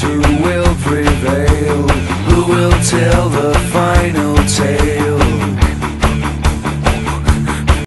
who will prevail? Who will tell the final tale?